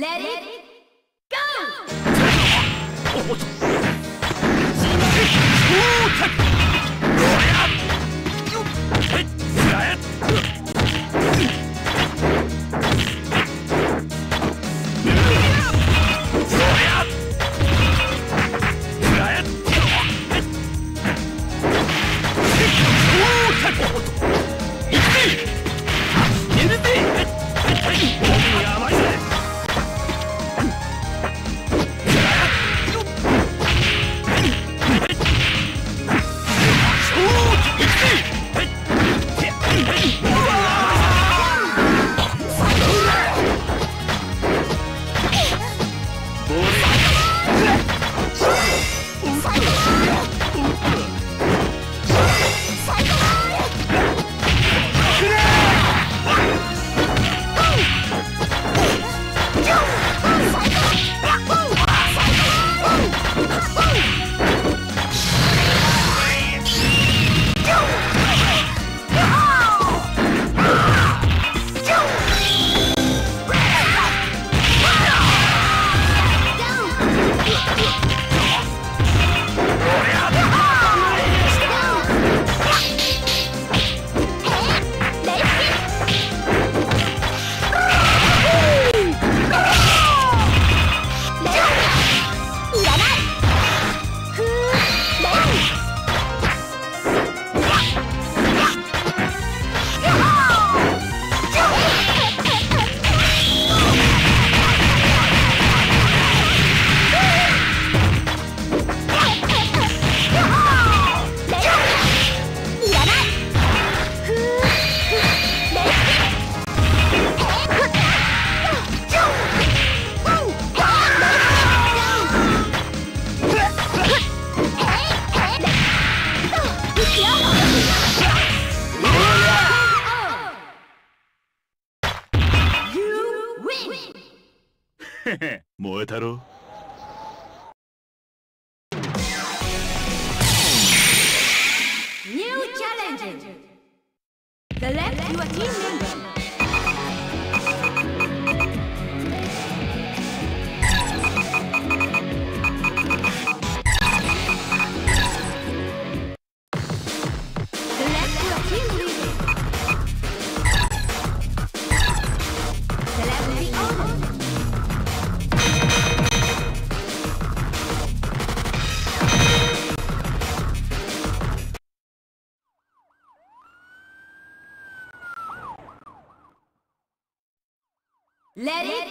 Let it Let it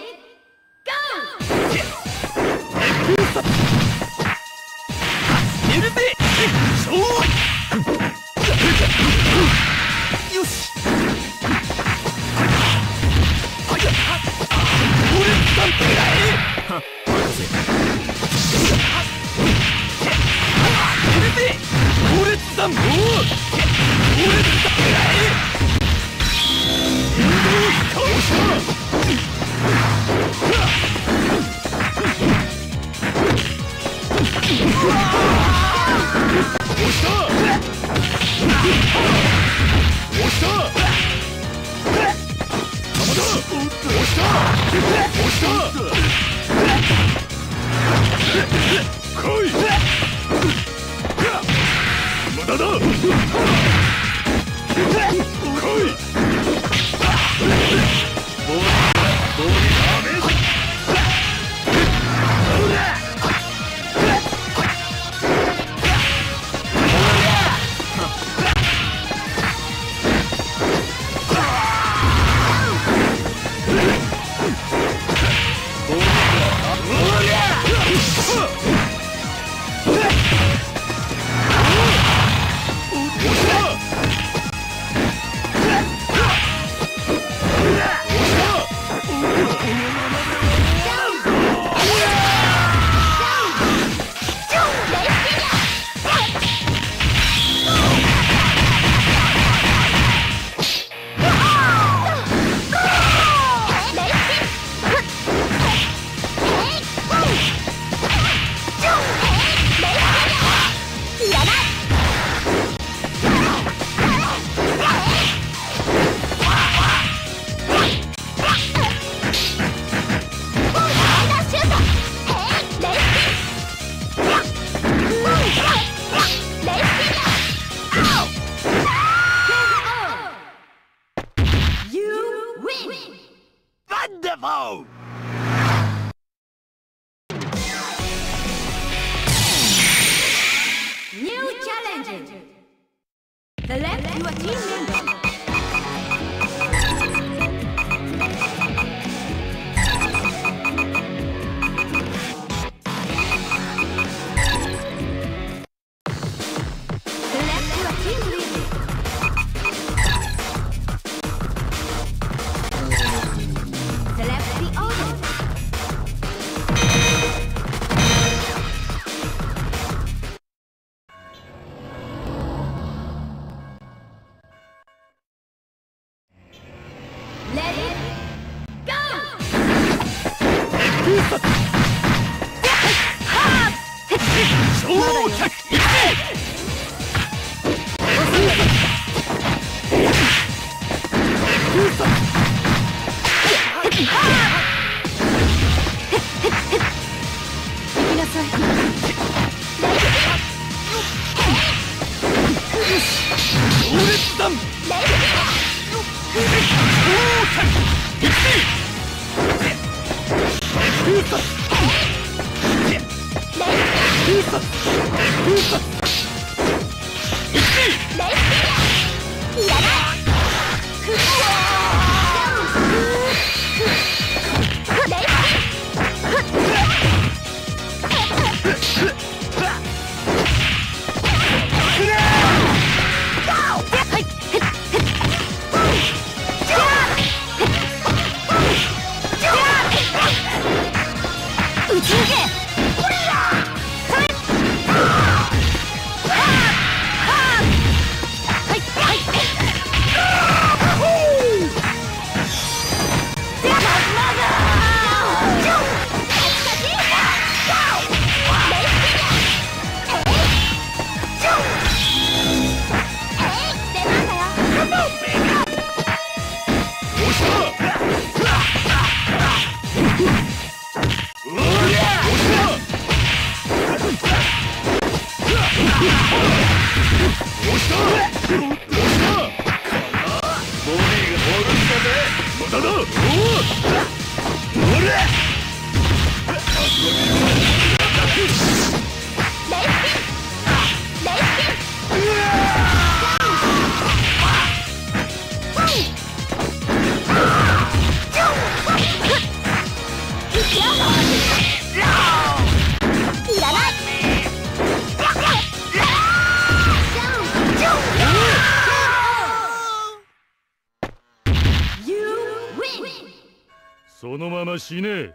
지네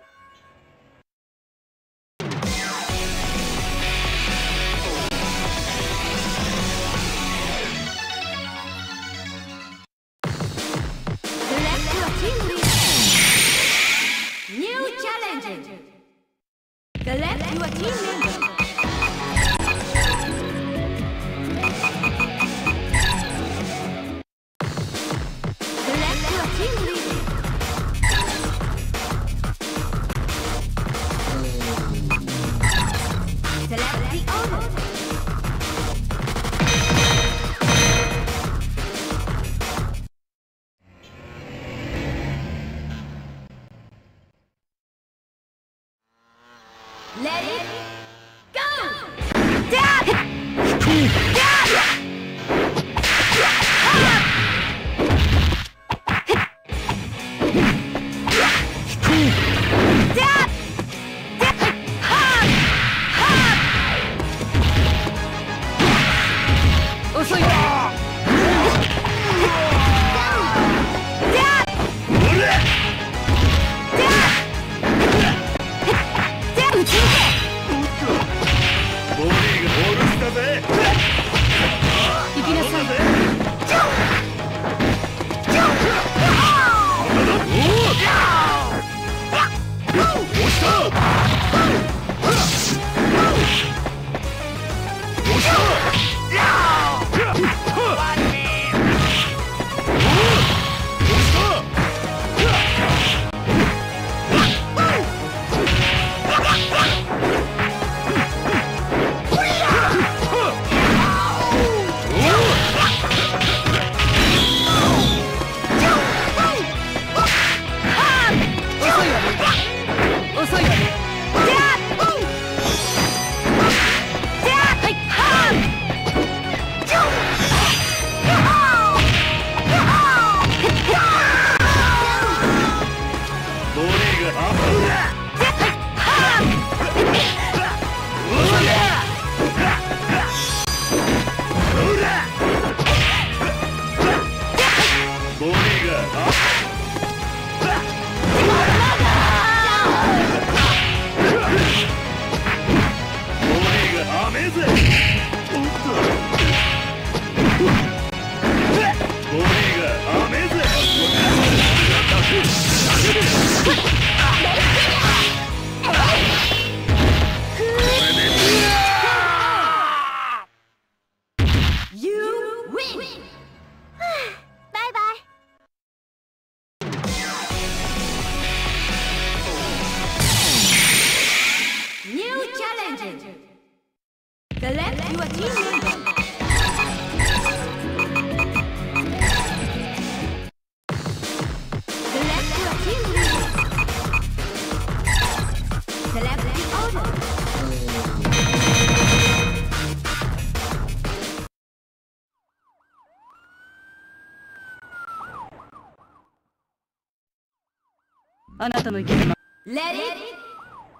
あなたの生き様レディー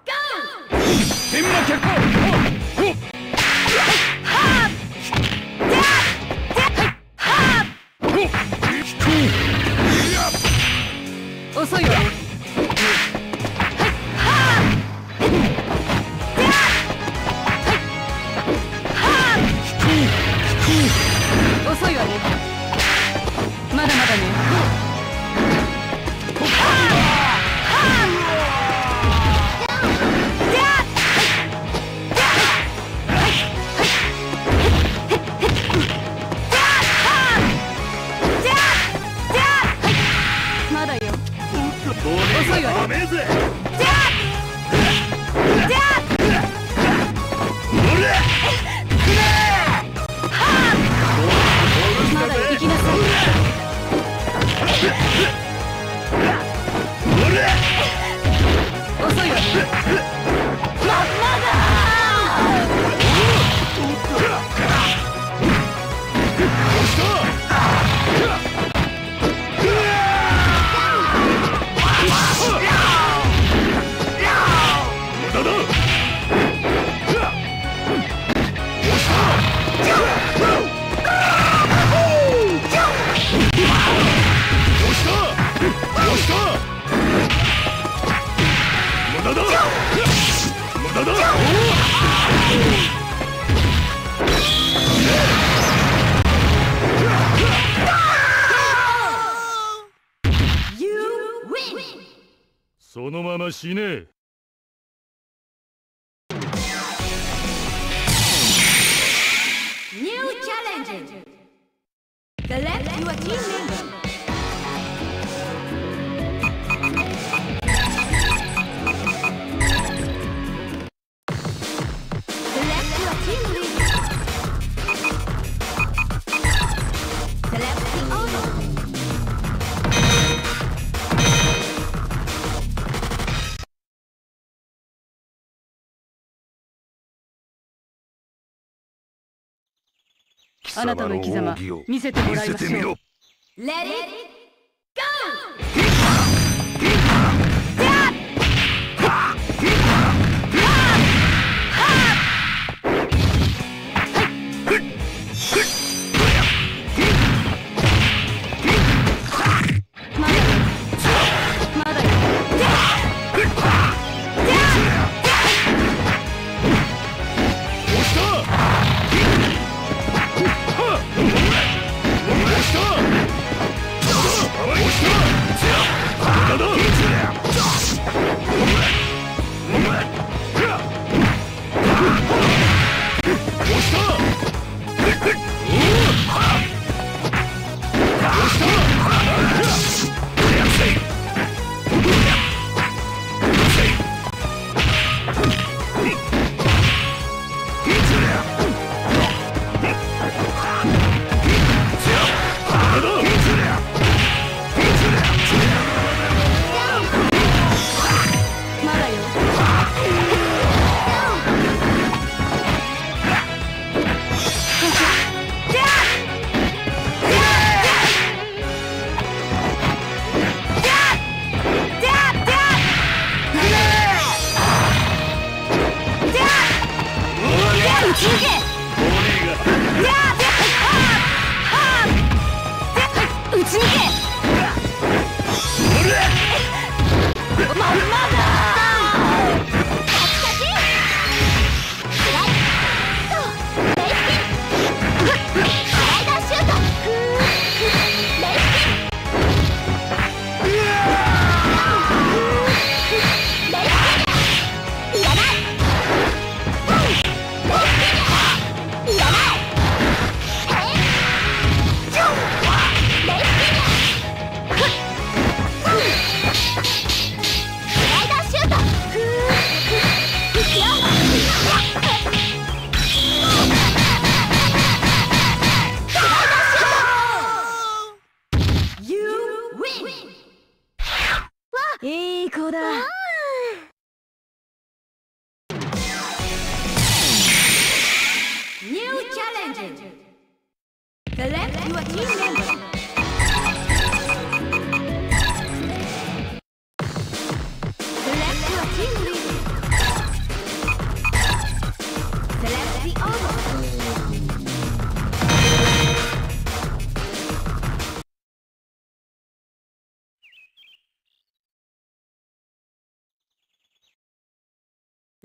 ゴー天魔脚光遅いわ。死ねあなたの生き様見せてもらいましょう。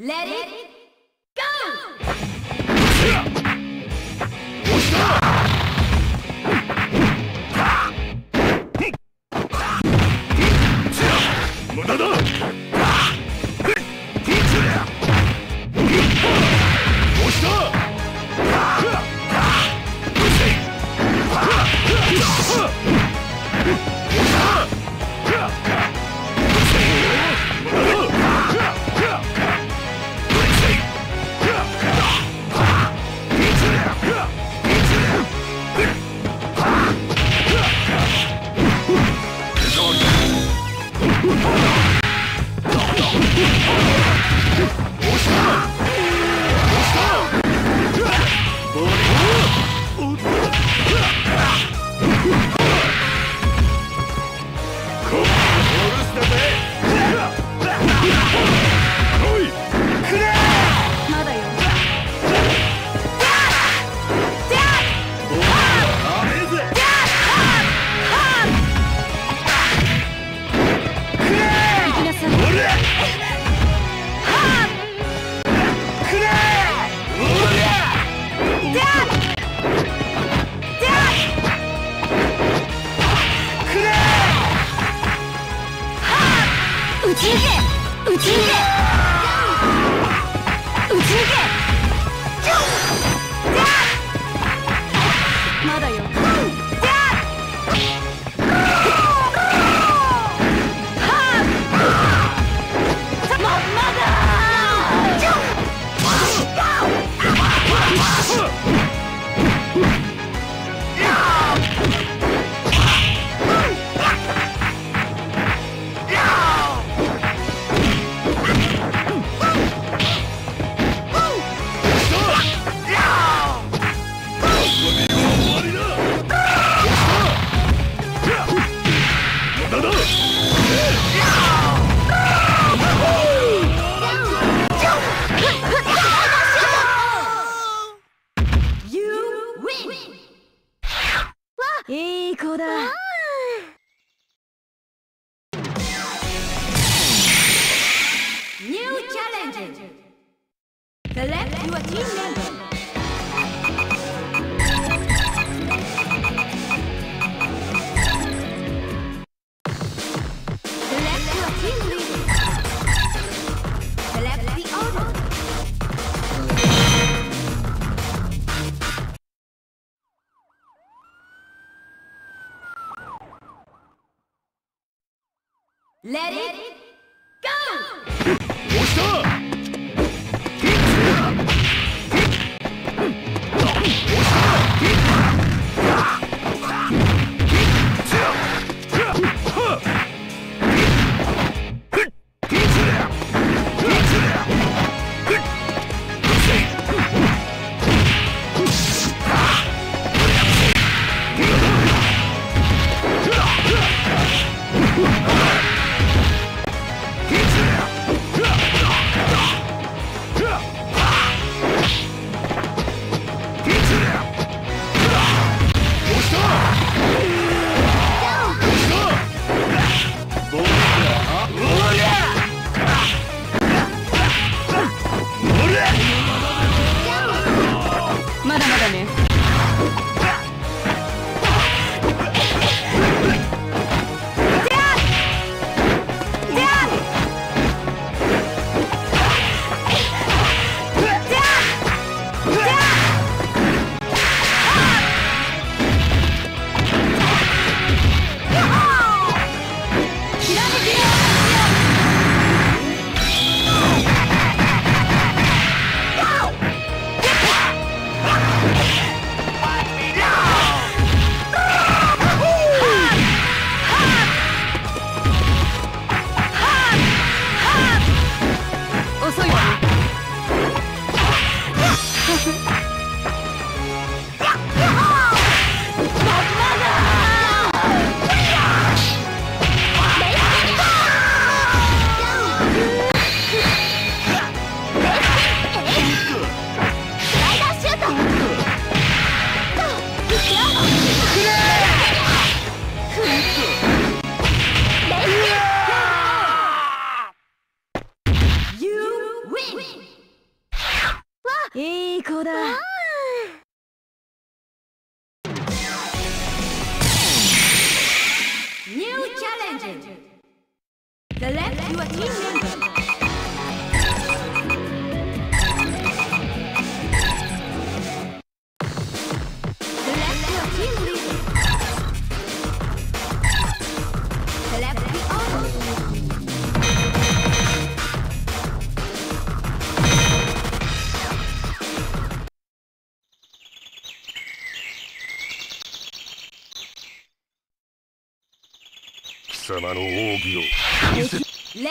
Let, it したまだまだね。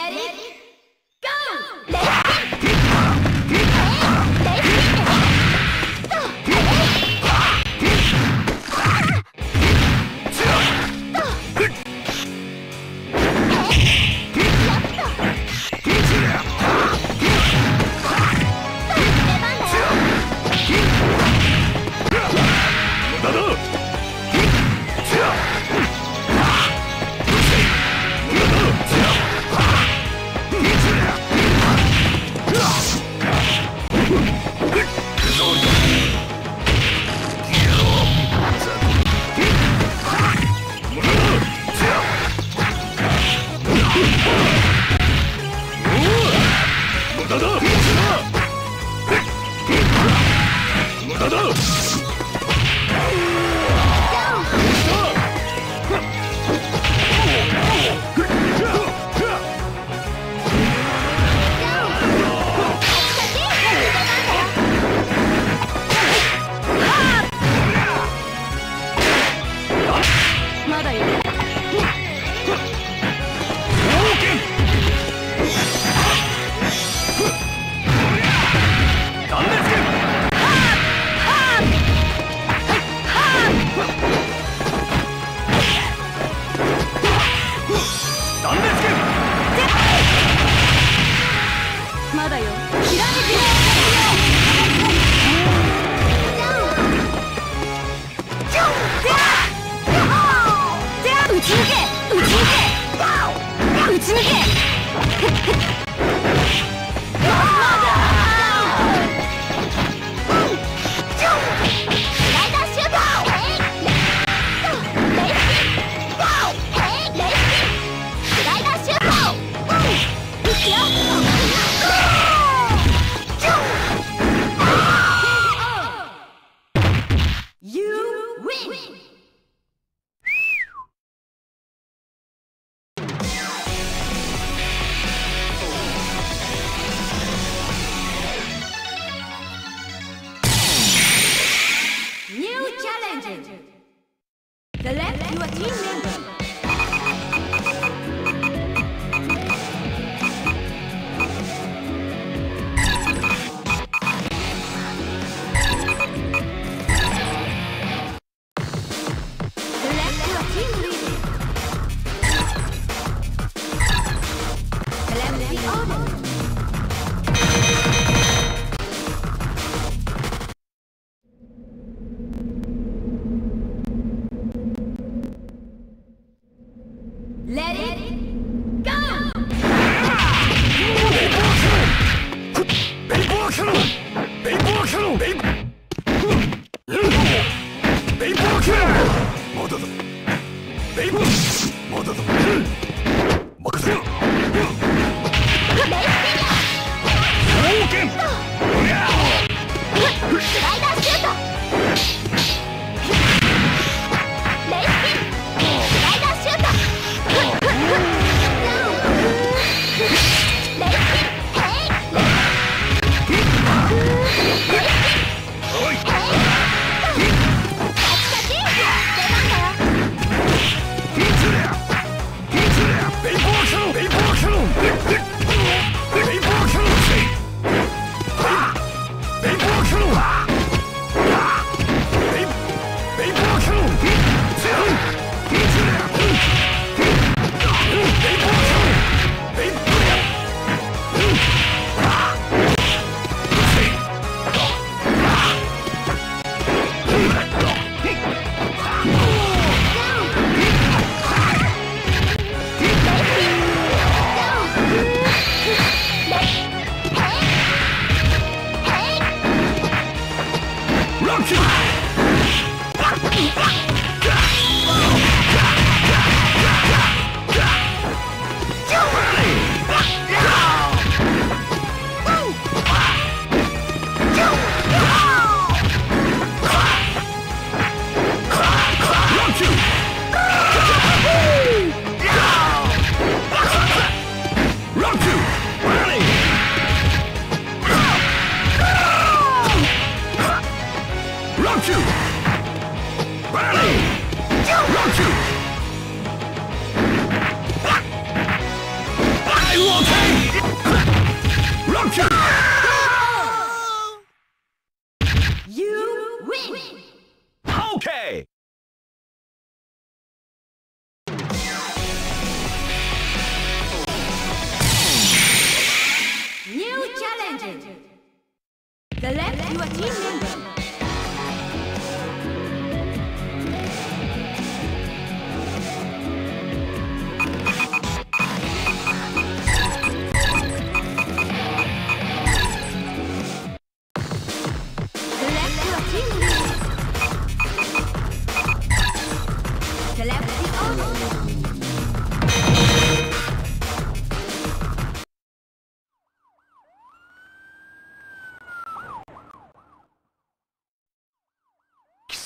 せ Let it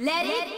Let it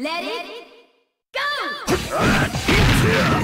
Let it go!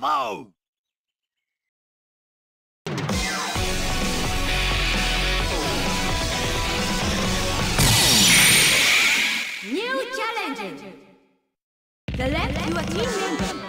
Bravo! New challenger! The left, you are team member.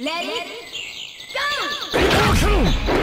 Let it go!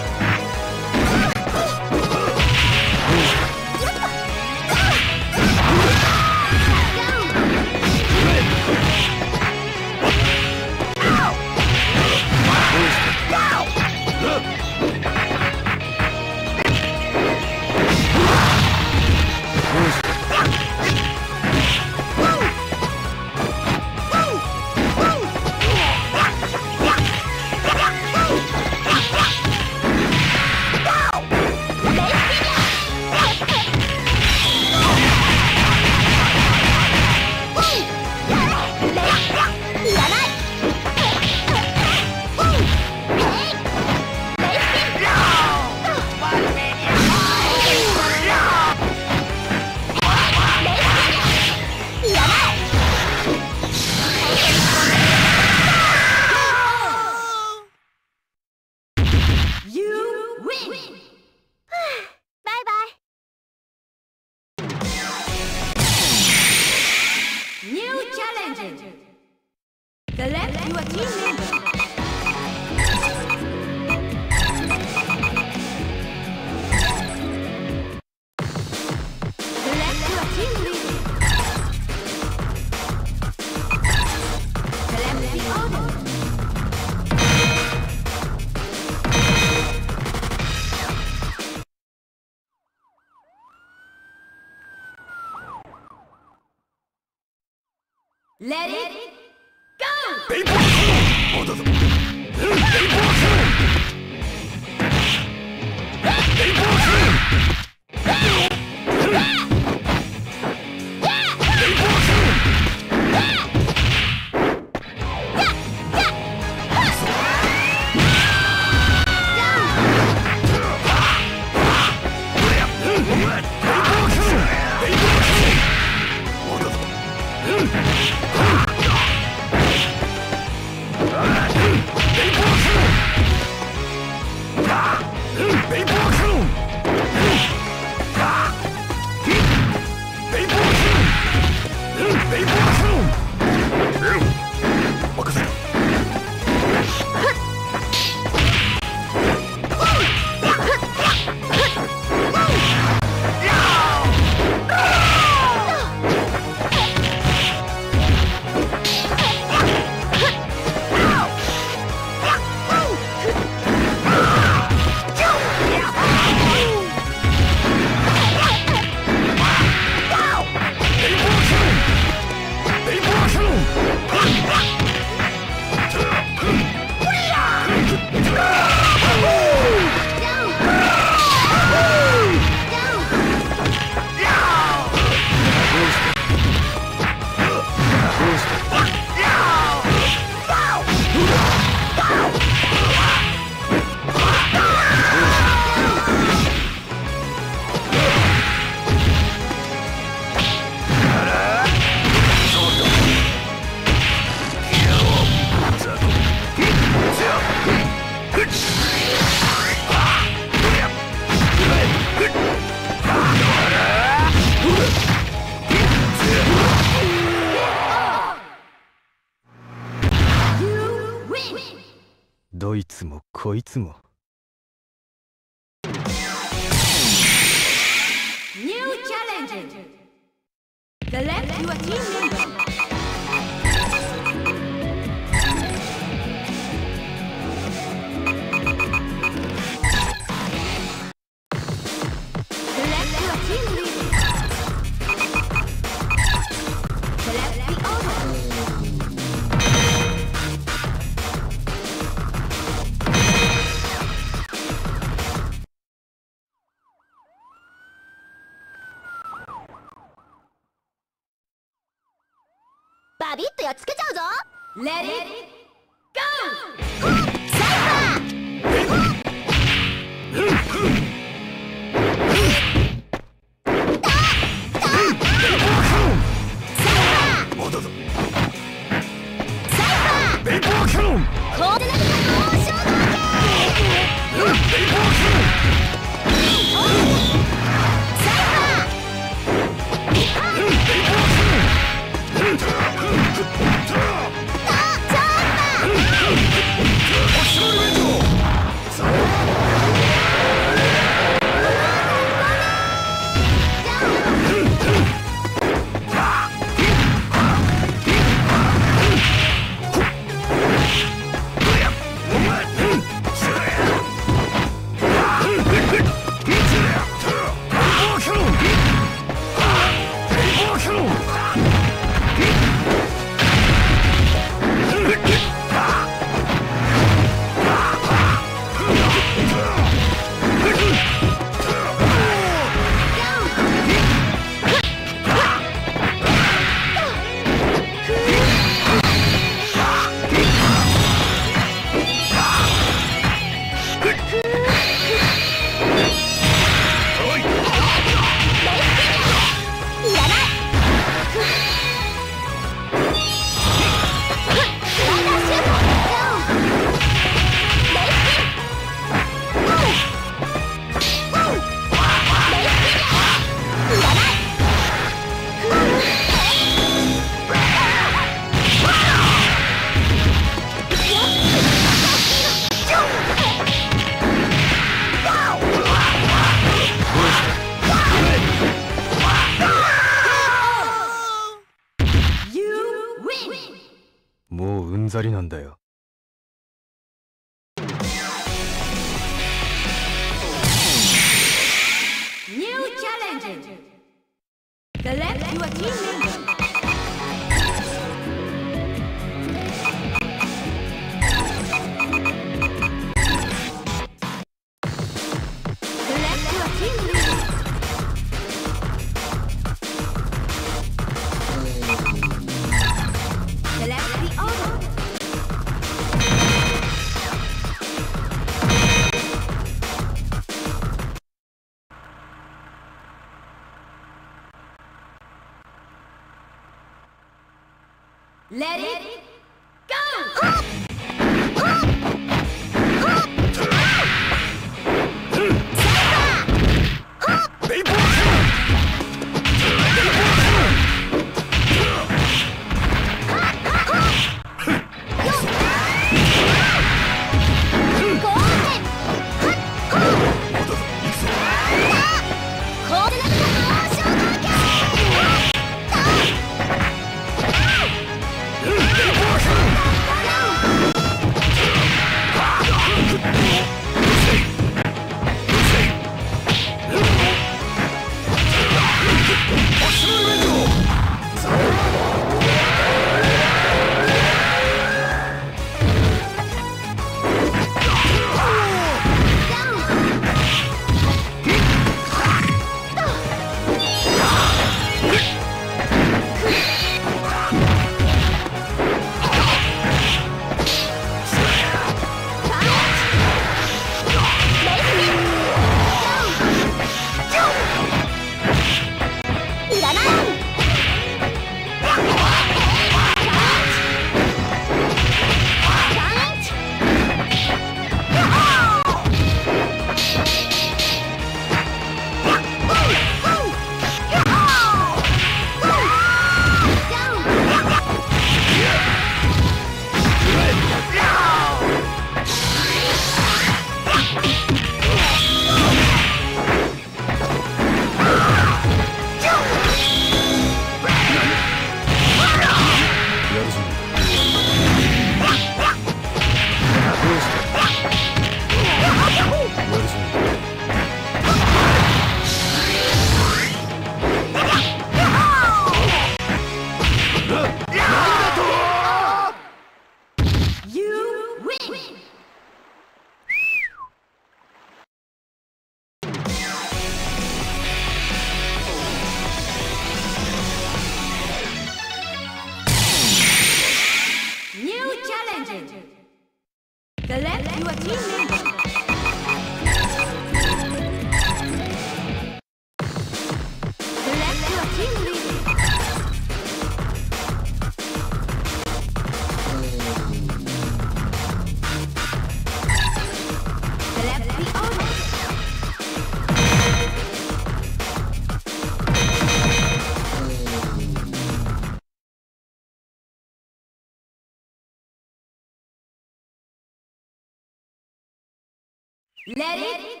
Let it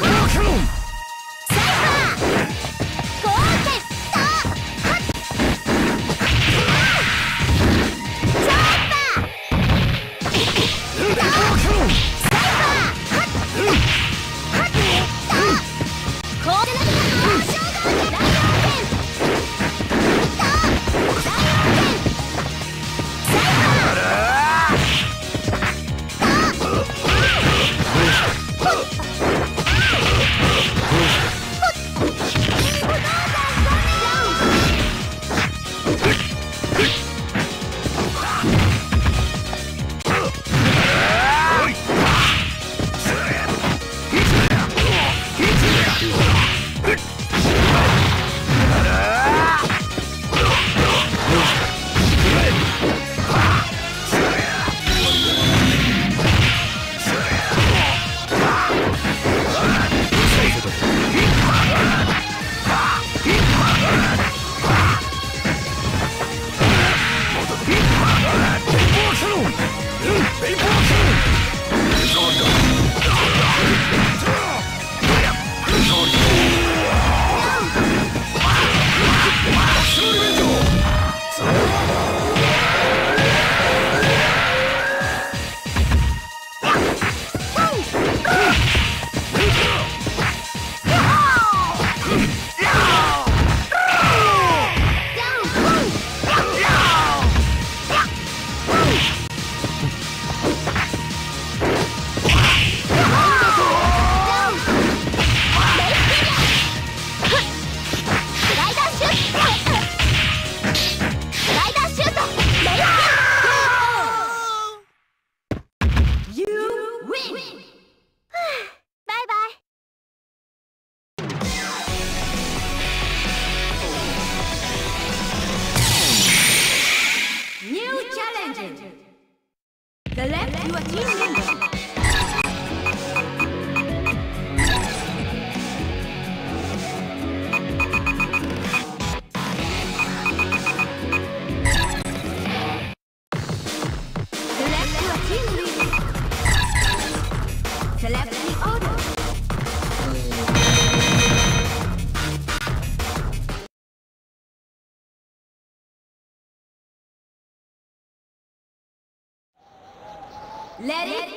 go! Let it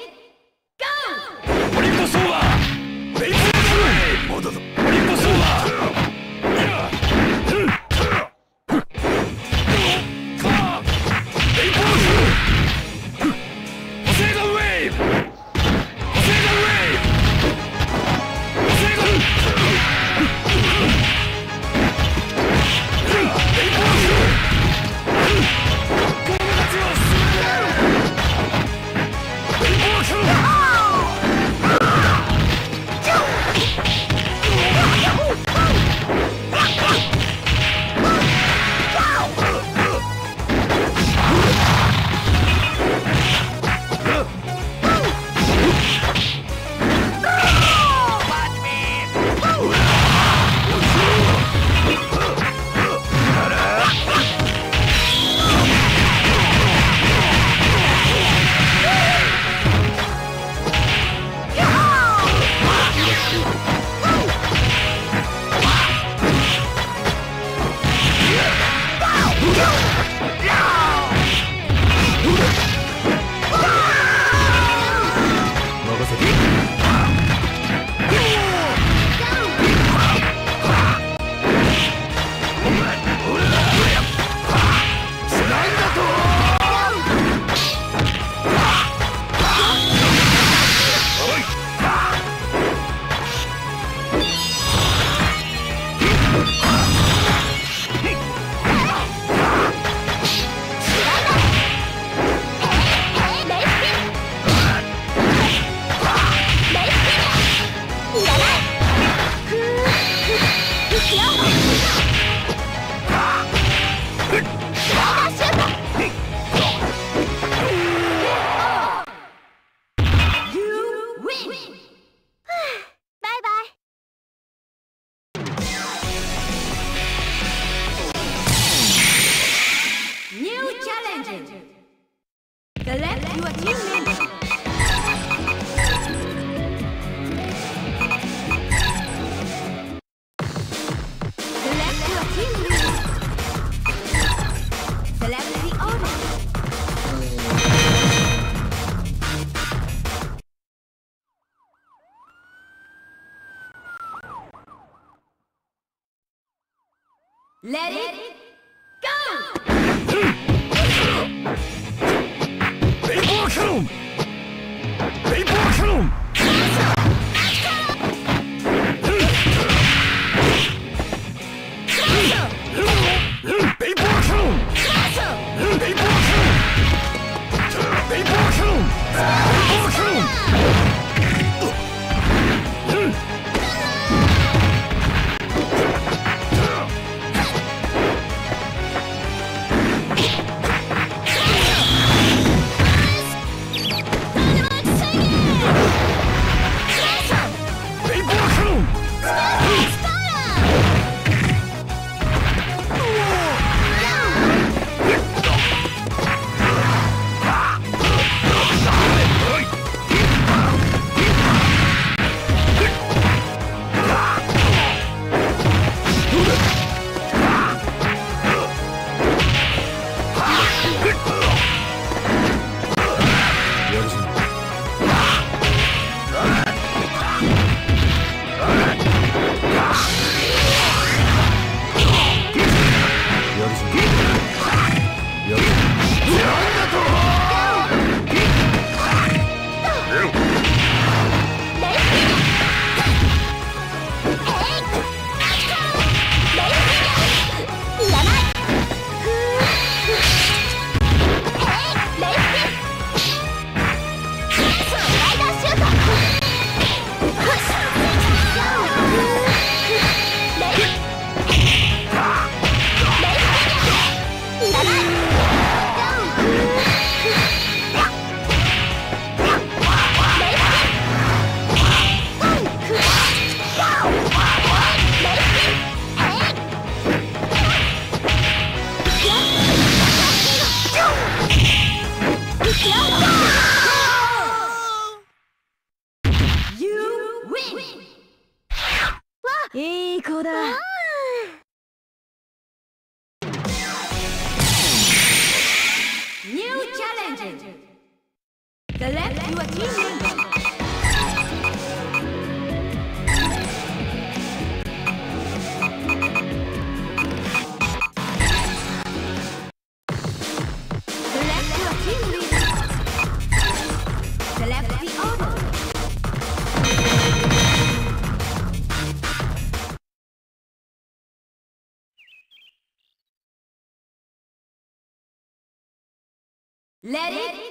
Let it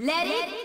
Let it